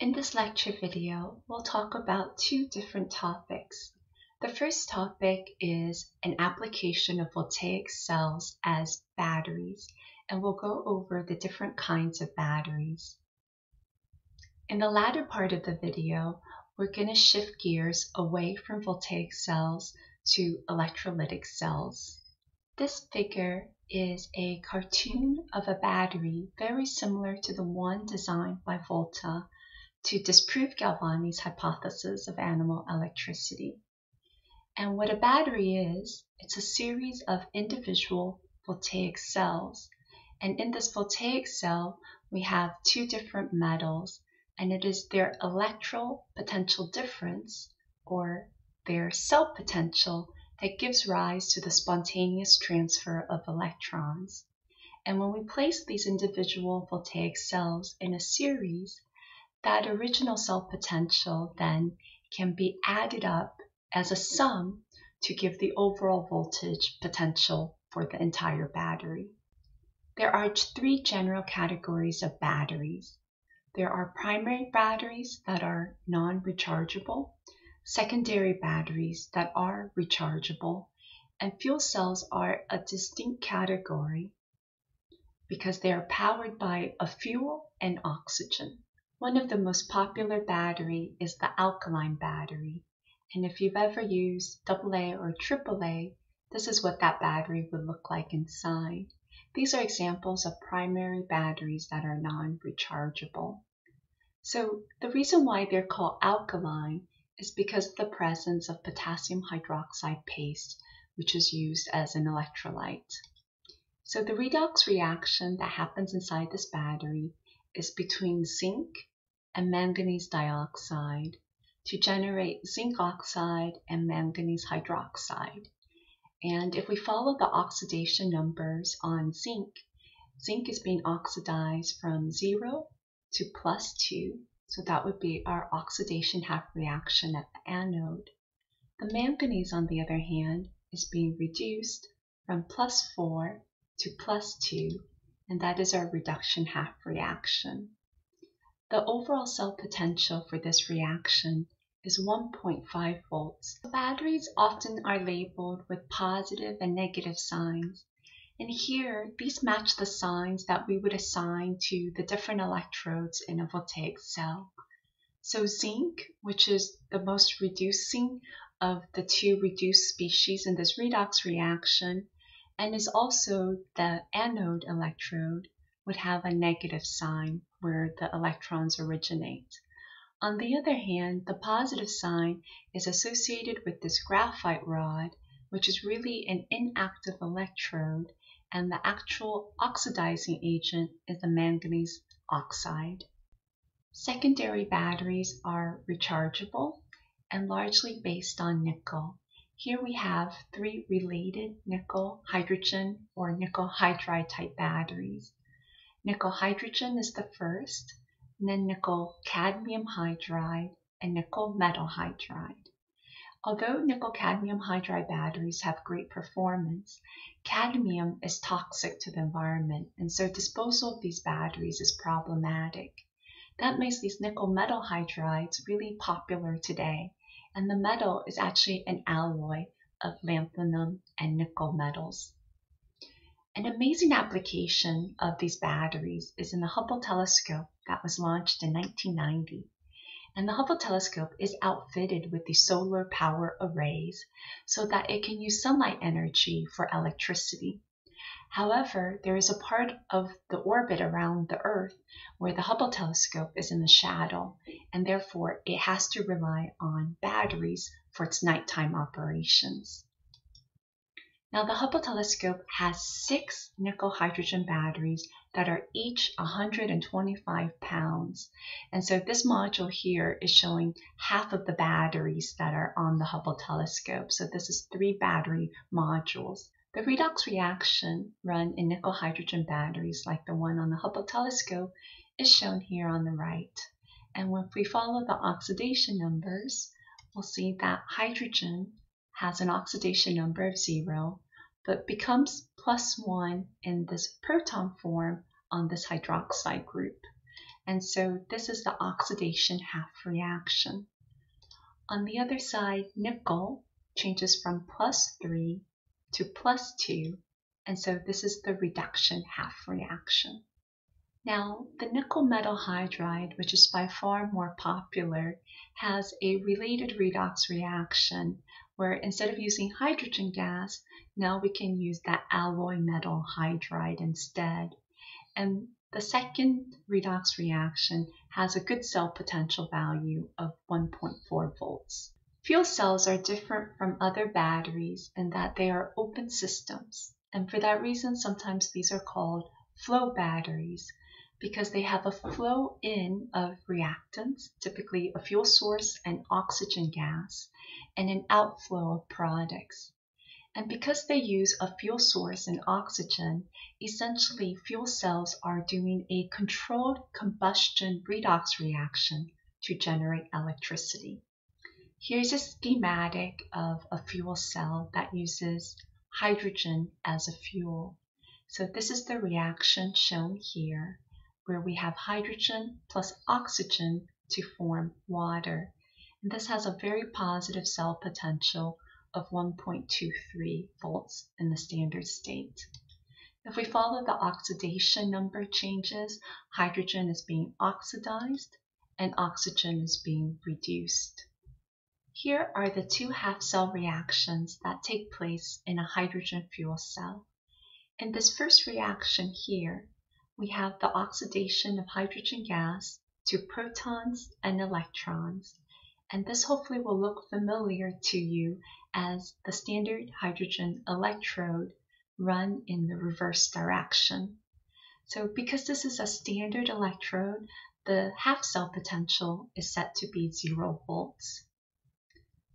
In this lecture video, we'll talk about two different topics. The first topic is an application of voltaic cells as batteries, and we'll go over the different kinds of batteries. In the latter part of the video, we're going to shift gears away from voltaic cells to electrolytic cells. This figure is a cartoon of a battery very similar to the one designed by Volta to disprove Galvani's hypothesis of animal electricity. And what a battery is, it's a series of individual voltaic cells. And in this voltaic cell, we have two different metals, and it is their electral potential difference, or their cell potential, that gives rise to the spontaneous transfer of electrons. And when we place these individual voltaic cells in a series, that original cell potential then can be added up as a sum to give the overall voltage potential for the entire battery. There are three general categories of batteries. There are primary batteries that are non-rechargeable, secondary batteries that are rechargeable, and fuel cells are a distinct category because they are powered by a fuel and oxygen. One of the most popular battery is the alkaline battery. And if you've ever used AA or AAA, this is what that battery would look like inside. These are examples of primary batteries that are non-rechargeable. So the reason why they're called alkaline is because of the presence of potassium hydroxide paste, which is used as an electrolyte. So the redox reaction that happens inside this battery is between zinc and manganese dioxide to generate zinc oxide and manganese hydroxide. And if we follow the oxidation numbers on zinc, zinc is being oxidized from 0 to plus 2. So that would be our oxidation half reaction at the anode. The manganese, on the other hand, is being reduced from plus 4 to plus 2, and that is our reduction half reaction. The overall cell potential for this reaction is 1.5 volts. Batteries often are labeled with positive and negative signs. And here, these match the signs that we would assign to the different electrodes in a voltaic cell. So zinc, which is the most reducing of the two reduced species in this redox reaction, and is also the anode electrode, would have a negative sign where the electrons originate. On the other hand, the positive sign is associated with this graphite rod, which is really an inactive electrode, and the actual oxidizing agent is the manganese oxide. Secondary batteries are rechargeable and largely based on nickel. Here we have three related nickel hydrogen or nickel hydride type batteries. Nickel hydrogen is the first, and then nickel cadmium hydride and nickel metal hydride. Although nickel cadmium hydride batteries have great performance, cadmium is toxic to the environment, and so disposal of these batteries is problematic. That makes these nickel metal hydrides really popular today, and the metal is actually an alloy of lanthanum and nickel metals. An amazing application of these batteries is in the Hubble telescope that was launched in 1990. And the Hubble telescope is outfitted with the solar power arrays so that it can use sunlight energy for electricity. However, there is a part of the orbit around the Earth where the Hubble telescope is in the shadow, and therefore it has to rely on batteries for its nighttime operations. Now the Hubble telescope has six nickel hydrogen batteries that are each 125 pounds. And so this module here is showing half of the batteries that are on the Hubble telescope. So this is three battery modules. The redox reaction run in nickel hydrogen batteries like the one on the Hubble telescope is shown here on the right. And if we follow the oxidation numbers, we'll see that hydrogen has an oxidation number of zero, but becomes plus one in this proton form on this hydroxide group. And so this is the oxidation half reaction. On the other side, nickel changes from plus 3 to plus 2, and so this is the reduction half reaction. Now, the nickel metal hydride, which is by far more popular, has a related redox reaction where instead of using hydrogen gas, now we can use that alloy metal hydride instead. And the second redox reaction has a good cell potential value of 1.4 volts. Fuel cells are different from other batteries in that they are open systems. And for that reason, sometimes these are called flow batteries because they have a flow in of reactants, typically a fuel source and oxygen gas, and an outflow of products. And because they use a fuel source and oxygen, essentially fuel cells are doing a controlled combustion redox reaction to generate electricity. Here's a schematic of a fuel cell that uses hydrogen as a fuel. So this is the reaction shown here, where we have hydrogen plus oxygen to form water. And this has a very positive cell potential of 1.23 volts in the standard state. If we follow the oxidation number changes, hydrogen is being oxidized and oxygen is being reduced. Here are the two half cell reactions that take place in a hydrogen fuel cell. In this first reaction here, we have the oxidation of hydrogen gas to protons and electrons and this hopefully will look familiar to you as the standard hydrogen electrode run in the reverse direction. So because this is a standard electrode, the half cell potential is set to be 0 volts.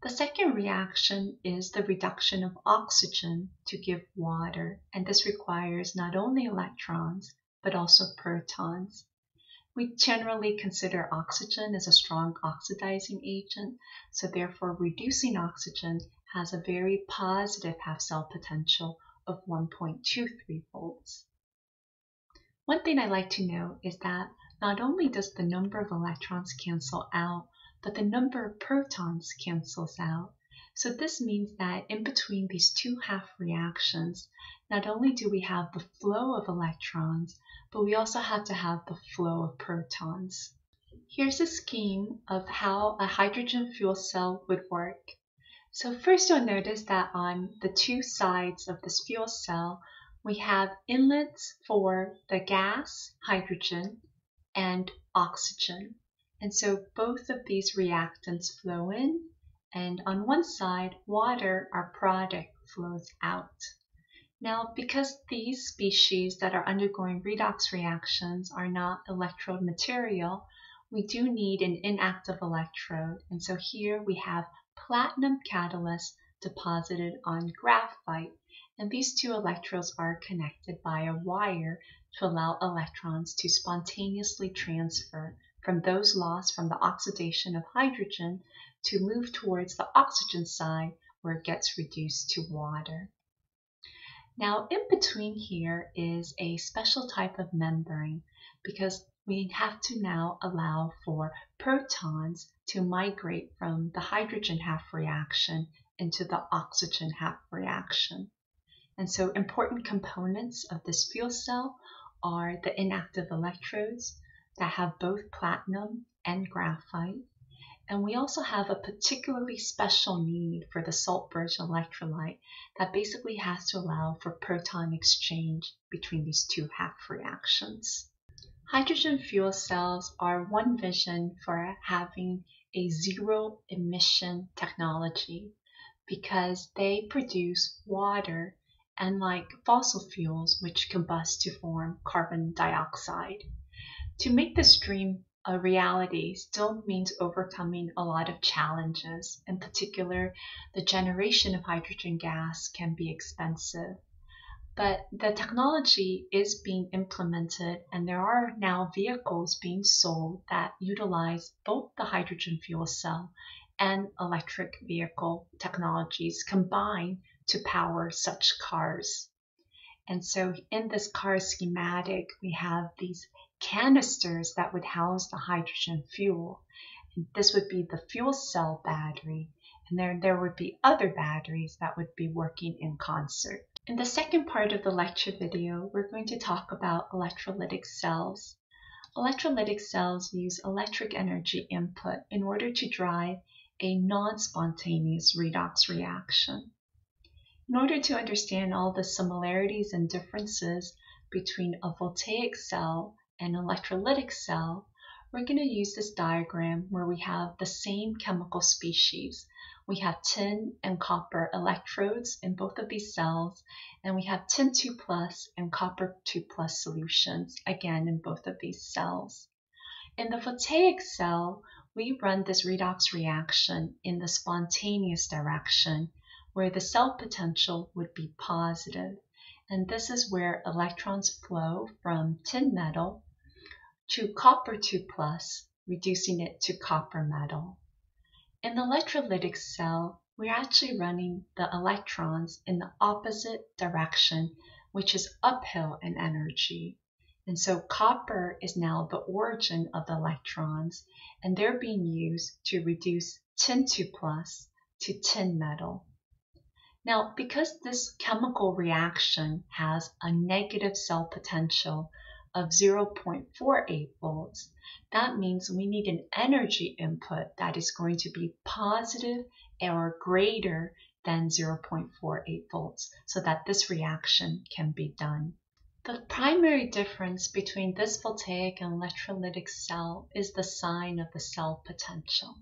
The second reaction is the reduction of oxygen to give water, and this requires not only electrons, but also protons. We generally consider oxygen as a strong oxidizing agent, so therefore reducing oxygen has a very positive half cell potential of 1.23 volts. One thing I like to note is that not only does the number of electrons cancel out, but the number of protons cancels out. So this means that in between these two half reactions, not only do we have the flow of electrons, but we also have to have the flow of protons. Here's a scheme of how a hydrogen fuel cell would work. So first you'll notice that on the two sides of this fuel cell, we have inlets for the gas, hydrogen, and oxygen. And so both of these reactants flow in, and on one side, water, our product, flows out. Now, because these species that are undergoing redox reactions are not electrode material, we do need an inactive electrode. And so here we have platinum catalyst deposited on graphite. And these two electrodes are connected by a wire to allow electrons to spontaneously transfer from those lost from the oxidation of hydrogen to move towards the oxygen side where it gets reduced to water. Now in between here is a special type of membrane because we have to now allow for protons to migrate from the hydrogen half reaction into the oxygen half reaction. And so important components of this fuel cell are the inactive electrodes that have both platinum and graphite and we also have a particularly special need for the Saltbridge electrolyte that basically has to allow for proton exchange between these two half reactions. Hydrogen fuel cells are one vision for having a zero emission technology because they produce water unlike fossil fuels which combust to form carbon dioxide. To make this dream a reality still means overcoming a lot of challenges. In particular, the generation of hydrogen gas can be expensive. But the technology is being implemented, and there are now vehicles being sold that utilize both the hydrogen fuel cell and electric vehicle technologies combined to power such cars. And so in this car schematic, we have these canisters that would house the hydrogen fuel. And this would be the fuel cell battery. And then there would be other batteries that would be working in concert. In the second part of the lecture video, we're going to talk about electrolytic cells. Electrolytic cells use electric energy input in order to drive a non-spontaneous redox reaction. In order to understand all the similarities and differences between a voltaic cell and electrolytic cell, we're going to use this diagram where we have the same chemical species. We have tin and copper electrodes in both of these cells, and we have tin 2 plus and copper 2 plus solutions, again in both of these cells. In the voltaic cell, we run this redox reaction in the spontaneous direction where the cell potential would be positive. And this is where electrons flow from tin metal to copper 2 plus, reducing it to copper metal. In the electrolytic cell, we're actually running the electrons in the opposite direction, which is uphill in energy. And so copper is now the origin of the electrons, and they're being used to reduce tin 2 plus to tin metal. Now, because this chemical reaction has a negative cell potential of 0.48 volts, that means we need an energy input that is going to be positive or greater than 0.48 volts so that this reaction can be done. The primary difference between this voltaic and electrolytic cell is the sign of the cell potential.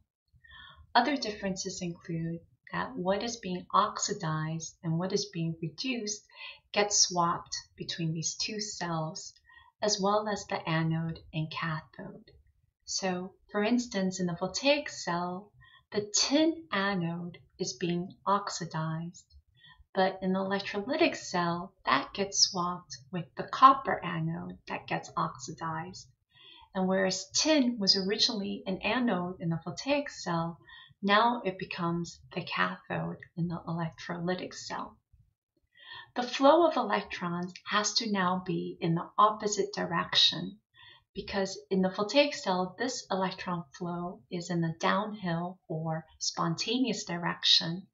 Other differences include that what is being oxidized and what is being reduced gets swapped between these two cells, as well as the anode and cathode. So, for instance, in the voltaic cell, the tin anode is being oxidized, but in the electrolytic cell, that gets swapped with the copper anode that gets oxidized. And whereas tin was originally an anode in the voltaic cell, now it becomes the cathode in the electrolytic cell. The flow of electrons has to now be in the opposite direction because in the voltaic cell, this electron flow is in the downhill or spontaneous direction.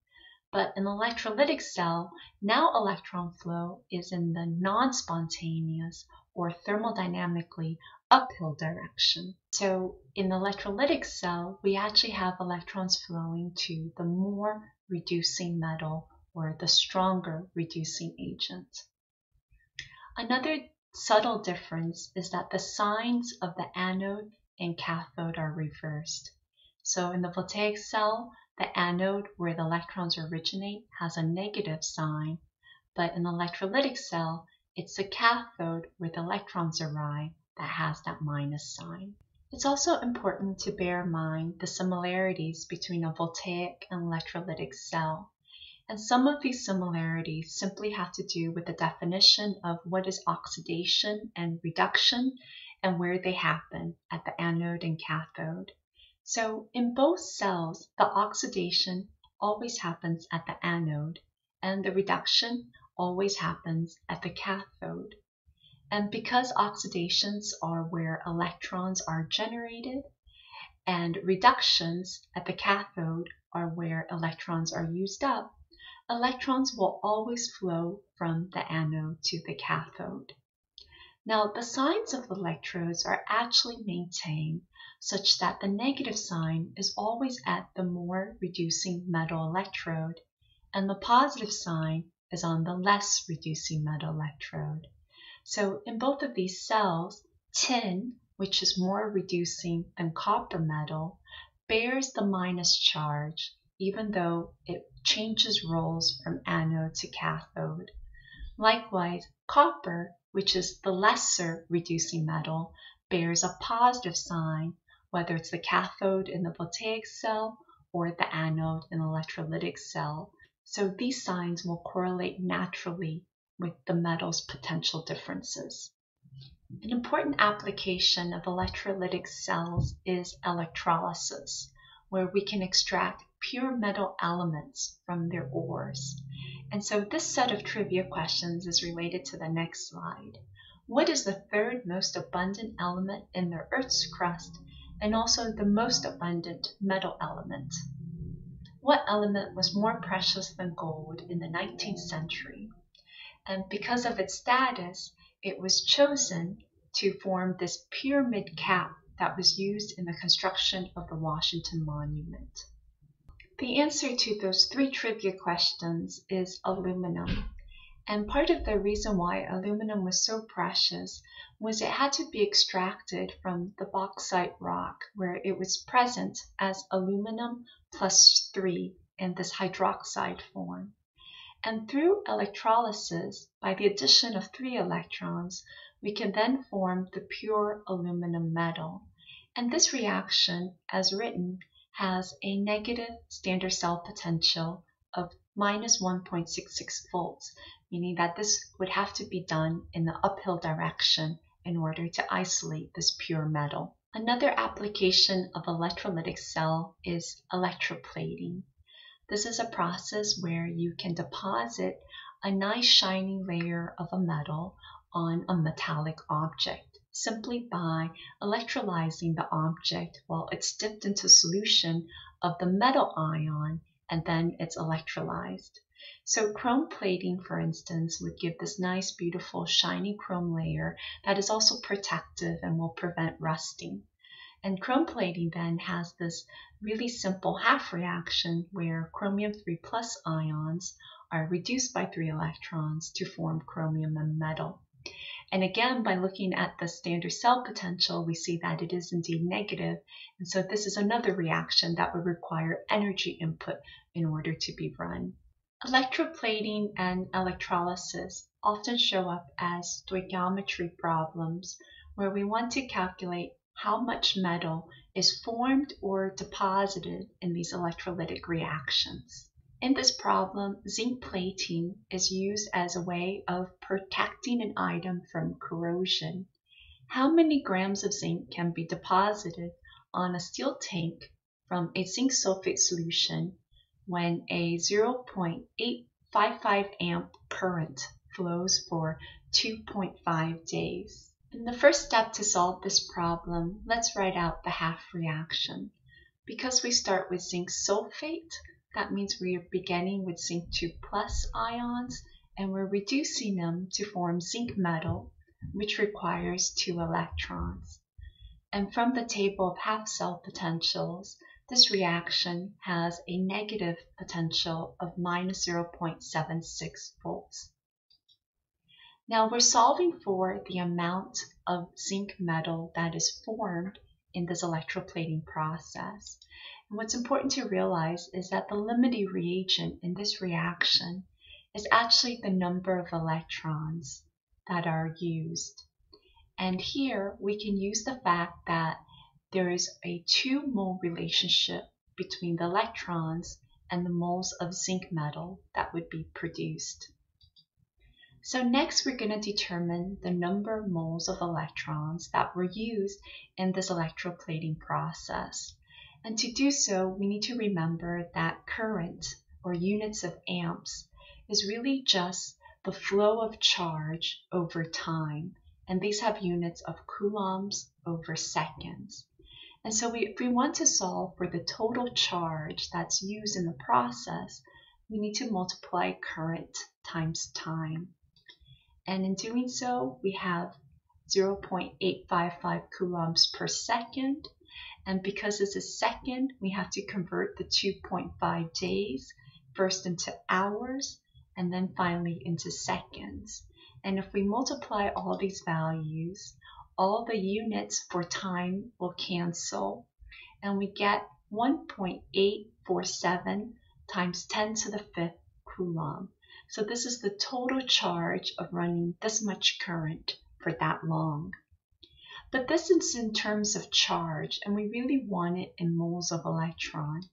But in the electrolytic cell, now electron flow is in the non-spontaneous or thermodynamically uphill direction. So in the electrolytic cell, we actually have electrons flowing to the more reducing metal or the stronger reducing agent. Another subtle difference is that the signs of the anode and cathode are reversed. So in the voltaic cell, the anode where the electrons originate has a negative sign, but in the electrolytic cell, it's the cathode where the electrons arrive that has that minus sign. It's also important to bear in mind the similarities between a voltaic and electrolytic cell. And some of these similarities simply have to do with the definition of what is oxidation and reduction and where they happen at the anode and cathode. So in both cells, the oxidation always happens at the anode and the reduction always happens at the cathode. And because oxidations are where electrons are generated and reductions at the cathode are where electrons are used up, electrons will always flow from the anode to the cathode. Now, the signs of the electrodes are actually maintained such that the negative sign is always at the more reducing metal electrode, and the positive sign is on the less reducing metal electrode. So in both of these cells, tin, which is more reducing than copper metal, bears the minus charge, even though it changes roles from anode to cathode. Likewise, copper, which is the lesser reducing metal, bears a positive sign, whether it's the cathode in the voltaic cell or the anode in the electrolytic cell. So these signs will correlate naturally with the metal's potential differences. An important application of electrolytic cells is electrolysis, where we can extract pure metal elements from their ores. And so this set of trivia questions is related to the next slide. What is the third most abundant element in the Earth's crust and also the most abundant metal element? What element was more precious than gold in the 19th century? And because of its status, it was chosen to form this pyramid cap that was used in the construction of the Washington Monument. The answer to those three trivia questions is aluminum. And part of the reason why aluminum was so precious was it had to be extracted from the bauxite rock where it was present as aluminum plus 3 in this hydroxide form. And through electrolysis, by the addition of three electrons, we can then form the pure aluminum metal. And this reaction, as written, has a negative standard cell potential of minus 1.66 volts, meaning that this would have to be done in the uphill direction in order to isolate this pure metal. Another application of electrolytic cell is electroplating. This is a process where you can deposit a nice shiny layer of a metal on a metallic object simply by electrolyzing the object while it's dipped into solution of the metal ion and then it's electrolyzed. So chrome plating, for instance, would give this nice, beautiful, shiny chrome layer that is also protective and will prevent rusting. And chrome plating then has this really simple half reaction where chromium 3 plus ions are reduced by 3 electrons to form chromium and metal. And again, by looking at the standard cell potential, we see that it is indeed negative. And so this is another reaction that would require energy input in order to be run. Electroplating and electrolysis often show up as stoichiometry problems where we want to calculate how much metal is formed or deposited in these electrolytic reactions. In this problem, zinc plating is used as a way of protecting an item from corrosion. How many grams of zinc can be deposited on a steel tank from a zinc sulfate solution when a 0.855 amp current flows for 2.5 days? In the first step to solve this problem, let's write out the half reaction. Because we start with zinc sulfate, that means we are beginning with zinc 2 plus ions and we're reducing them to form zinc metal, which requires two electrons. And from the table of half cell potentials, this reaction has a negative potential of minus 0.76 volts. Now we're solving for the amount of zinc metal that is formed in this electroplating process. What's important to realize is that the limiting reagent in this reaction is actually the number of electrons that are used. And here we can use the fact that there is a two mole relationship between the electrons and the moles of zinc metal that would be produced. So next we're going to determine the number of moles of electrons that were used in this electroplating process. And to do so, we need to remember that current, or units of amps, is really just the flow of charge over time. And these have units of coulombs over seconds. And so we, if we want to solve for the total charge that's used in the process, we need to multiply current times time. And in doing so, we have 0.855 coulombs per second. And because it's a second, we have to convert the 2.5 days first into hours and then finally into seconds. And if we multiply all these values, all the units for time will cancel and we get 1.847 times 10 to the fifth coulomb. So this is the total charge of running this much current for that long. But this is in terms of charge, and we really want it in moles of electron.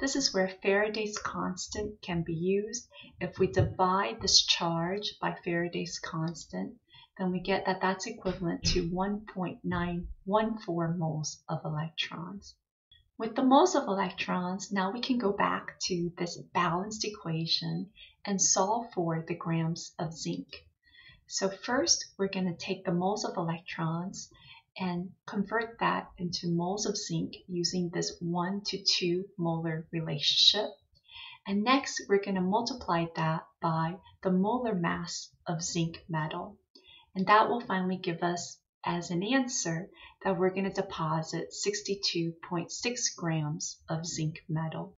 This is where Faraday's constant can be used. If we divide this charge by Faraday's constant, then we get that that's equivalent to 1.914 moles of electrons. With the moles of electrons, now we can go back to this balanced equation and solve for the grams of zinc. So first, we're going to take the moles of electrons and convert that into moles of zinc using this 1 to 2 molar relationship. And next, we're going to multiply that by the molar mass of zinc metal. And that will finally give us as an answer that we're going to deposit 62.6 grams of zinc metal.